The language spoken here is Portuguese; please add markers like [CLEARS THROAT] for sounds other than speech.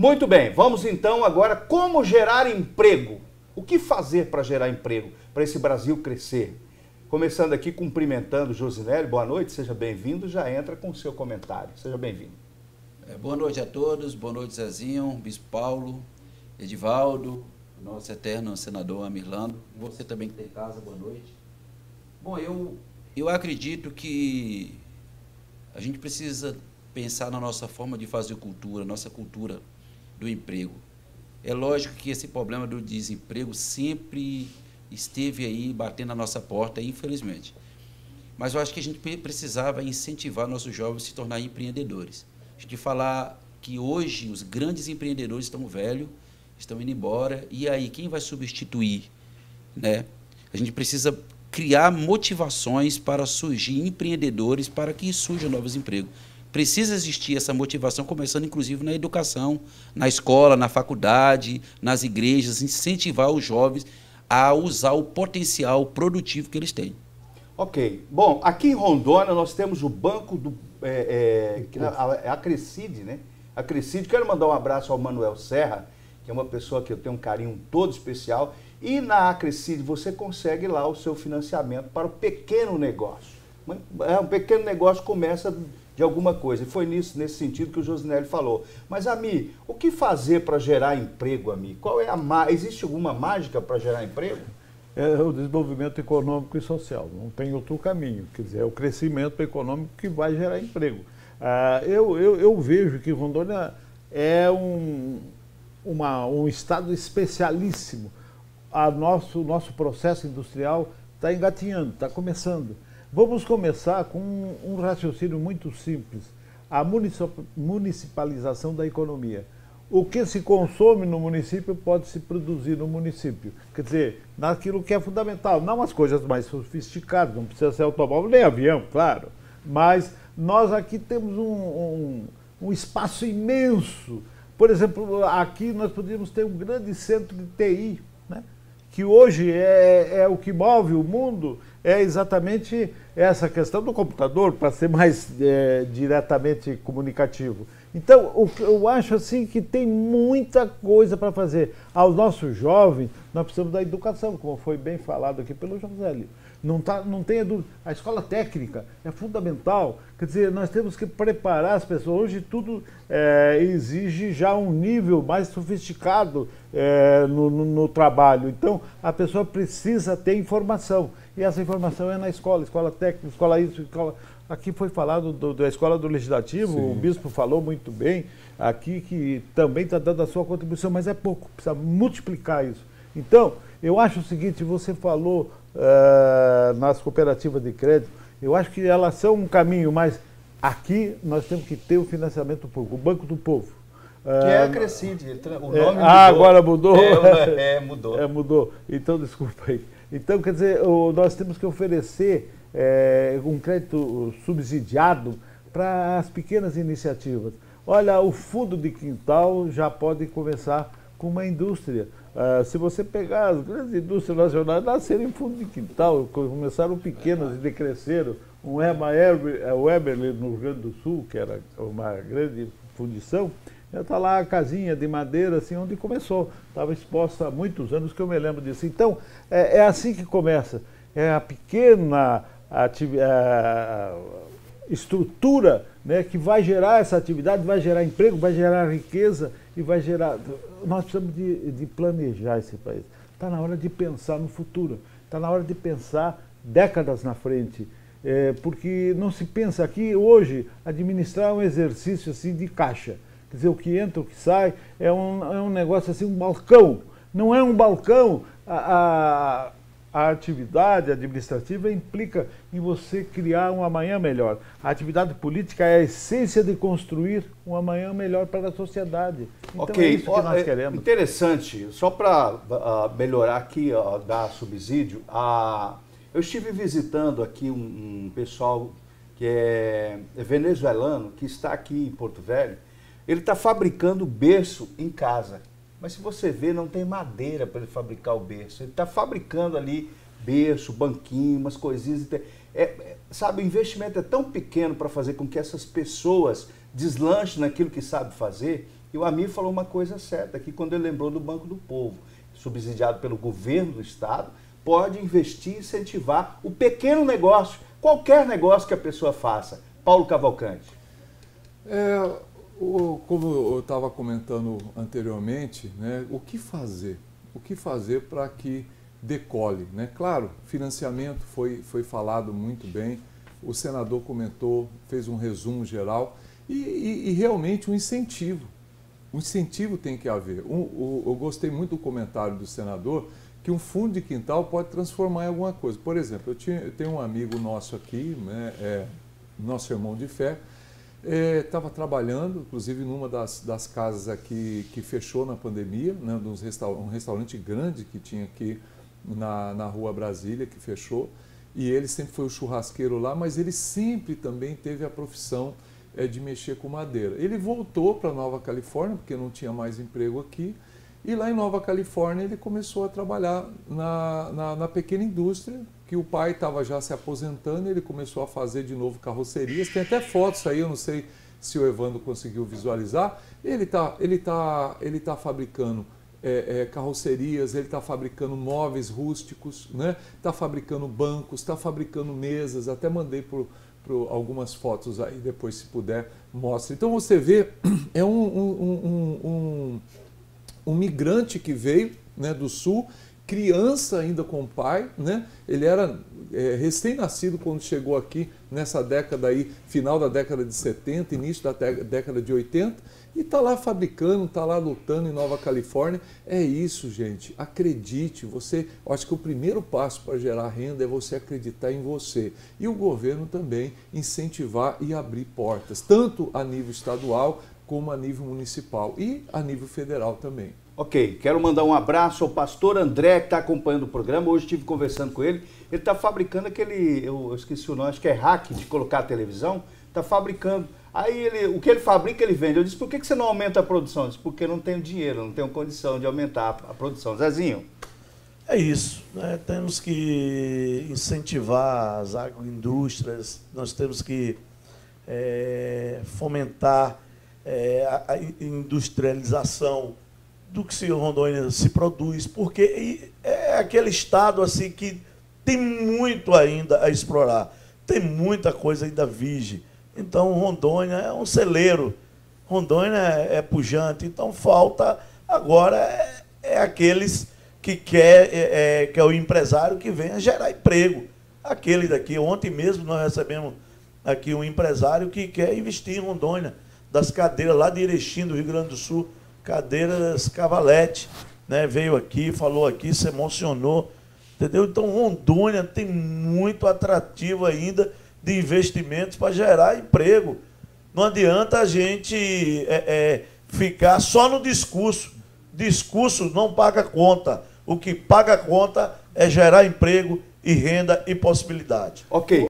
Muito bem, vamos então agora como gerar emprego. O que fazer para gerar emprego, para esse Brasil crescer? Começando aqui cumprimentando Josinelli, boa noite, seja bem-vindo, já entra com o seu comentário. Seja bem-vindo. É, boa noite a todos, boa noite Zezinho, Bispo Paulo, Edivaldo, nosso eterno senador Amirlando, você também que tem casa, boa noite. Bom, eu, eu acredito que a gente precisa pensar na nossa forma de fazer cultura, nossa cultura do emprego. É lógico que esse problema do desemprego sempre esteve aí batendo na nossa porta, infelizmente. Mas eu acho que a gente precisava incentivar nossos jovens a se tornarem empreendedores. A gente falar que hoje os grandes empreendedores estão velhos, estão indo embora, e aí quem vai substituir? Né? A gente precisa criar motivações para surgir empreendedores para que surjam novos empregos. Precisa existir essa motivação, começando inclusive na educação, na escola, na faculdade, nas igrejas, incentivar os jovens a usar o potencial produtivo que eles têm. Ok. Bom, aqui em Rondônia nós temos o Banco do. É, é, a, a Crescide, né? A Crescide, quero mandar um abraço ao Manuel Serra, que é uma pessoa que eu tenho um carinho todo especial. E na Acrescide você consegue lá o seu financiamento para o pequeno negócio. É, um pequeno negócio começa de alguma coisa. E foi nisso, nesse sentido que o Josinelli falou. Mas, Ami, o que fazer para gerar emprego, Ami? Qual é a Existe alguma mágica para gerar emprego? É o desenvolvimento econômico e social. Não tem outro caminho. Quer dizer, é o crescimento econômico que vai gerar emprego. Ah, eu, eu, eu vejo que Rondônia é um, uma, um estado especialíssimo. A nosso, o nosso processo industrial está engatinhando, está começando. Vamos começar com um, raciocínio muito simples: a municipalização da economia. O que se consome no município pode se produzir no município. Quer dizer, naquilo que é fundamental, não as coisas mais sofisticadas, não precisa ser automóvel nem avião, claro. Mas nós aqui temos um, um, um espaço imenso. Por exemplo, aqui nós poderíamos ter um grande centro de TI, né? Que hoje é, é o que move o mundo é exatamente essa questão do computador, para ser mais é, diretamente comunicativo. Então, o, eu acho assim que tem muita coisa para fazer. Aos nossos jovens, nós precisamos da educação, como foi bem falado aqui pelo José não, tá, não tenha dúvida. A escola técnica é fundamental. Quer dizer, nós temos que preparar as pessoas. Hoje tudo é, exige já um nível mais sofisticado é, no, no, no, trabalho. Então, a pessoa precisa ter informação. E essa informação é na escola, escola técnica, escola isso, escola. Aqui foi falado do, da escola do legislativo, Sim. o bispo falou muito bem aqui que também está dando a sua contribuição, mas é pouco, precisa multiplicar isso. Então, eu acho o seguinte, você falou uh, nas cooperativas de crédito, eu acho que elas são um caminho, mas aqui nós temos que ter o financiamento público, o Banco do Povo. Que é a Crescide, o é, nome é, Ah, agora mudou? É, é, mudou. É, mudou. Então, desculpa aí. Então, quer dizer, nós temos que oferecer é, um crédito subsidiado para as pequenas iniciativas. Olha, o fundo de quintal já pode começar com uma indústria. Uh, se você pegar as grandes indústrias nacionais, nasceram em fundo de quintal, começaram pequenas e decresceram. Um Ema Weberly no Rio Grande do Sul, que era uma grande fundição, está lá a casinha de madeira, assim, onde começou. Estava exposta há muitos anos que eu me lembro disso. Então, é, é assim que começa. É a pequena a estrutura né, que vai gerar essa atividade, vai gerar emprego, vai gerar riqueza e vai gerar. Nós precisamos de, de planejar esse país. Está na hora de pensar no futuro. Está na hora de pensar décadas na frente. É, porque não se pensa aqui hoje administrar um exercício assim de caixa Quer dizer, o que entra, o que sai, é um, é um negócio assim, um balcão. Não é um balcão. A, a, a atividade administrativa implica em você criar um amanhã melhor. A atividade política é a essência de construir um amanhã melhor para a sociedade. Então ok, é isso que nós é queremos. Interessante, só para uh, melhorar aqui, uh, dar subsídio, uh, eu estive visitando aqui um, um pessoal que é venezuelano, que está aqui em Porto Velho, ele está fabricando berço em casa. Mas se você ver, não tem madeira para ele fabricar o berço. Ele está fabricando ali berço, banquinho, umas coisinhas. É, é, sabe, o investimento é tão pequeno para fazer com que essas pessoas deslanchem naquilo que sabe fazer, E o Amir falou uma coisa certa aqui quando ele lembrou do Banco do Povo, subsidiado pelo governo do Estado, pode investir e incentivar o pequeno negócio, qualquer negócio que a pessoa faça. Paulo Cavalcante. É, como eu estava comentando anteriormente, né, o que fazer? O que fazer para que decole? Né? Claro, financiamento foi, foi falado muito bem, o senador comentou, fez um resumo geral, e, e, e realmente um incentivo. Um incentivo tem que haver. Um, eu gostei muito do comentário do senador, que um fundo de quintal pode transformar em alguma coisa. Por exemplo, eu, tinha, eu tenho um amigo nosso aqui, né, é, nosso irmão de fé, estava é, trabalhando, inclusive numa das, das casas aqui que fechou na pandemia, né, restaur um restaurante grande que tinha aqui na, na rua Brasília, que fechou, e ele sempre foi o churrasqueiro lá, mas ele sempre também teve a profissão é, de mexer com madeira. Ele voltou para Nova Califórnia, porque não tinha mais emprego aqui, e lá em Nova Califórnia ele começou a trabalhar na, na, na pequena indústria, que o pai estava já se aposentando, ele começou a fazer de novo carrocerias. Tem até fotos aí, eu não sei se o Evandro conseguiu visualizar. Ele está ele tá, ele tá fabricando é, é, carrocerias, ele está fabricando móveis rústicos, está né? Tá fabricando bancos, está fabricando mesas, até mandei por, por algumas fotos aí, depois se puder, mostre. Então você vê, [CLEARS THROAT] é um, um, um, um, um migrante que veio né, do sul criança ainda com o pai, né? Ele era é, recém-nascido quando chegou aqui nessa década aí, final da década de 70, início da década de 80, e está lá fabricando, está lá lutando em Nova Califórnia. É isso, gente. Acredite. Você, acho que o primeiro passo para gerar renda é você acreditar em você e o governo também incentivar e abrir portas, tanto a nível estadual como a nível municipal e a nível federal também. Ok, quero mandar um abraço ao pastor André, que está acompanhando o programa. Hoje estive conversando com ele. Ele está fabricando aquele, eu esqueci o nome, acho que é hack de colocar a televisão. Está fabricando. Aí ele, o que ele fabrica, ele vende. Eu disse, por que, que você não aumenta a produção? Eu disse, porque não tenho dinheiro, não tenho condição de aumentar a produção. Zezinho. É isso. Né? Temos que incentivar as agroindústrias, nós temos que é, fomentar é, a industrialização do que se Rondônia se produz, porque é aquele estado assim que tem muito ainda a explorar, tem muita coisa ainda virgem. Então Rondônia é um celeiro, Rondônia é, é pujante, então falta agora é, é aqueles que quer, é, que é o empresário que venha gerar emprego. Aquele daqui, ontem mesmo nós recebemos aqui um empresário que quer investir em Rondônia, das cadeiras lá de Erechim, do Rio Grande do Sul Cadeiras Cavalete, né? Veio aqui, falou aqui, se emocionou, entendeu? Então Rondônia tem muito atrativo ainda de investimentos para gerar emprego. Não adianta a gente é, é, ficar só no discurso. Discurso não paga conta. O que paga conta é gerar emprego e renda e possibilidade. Ok.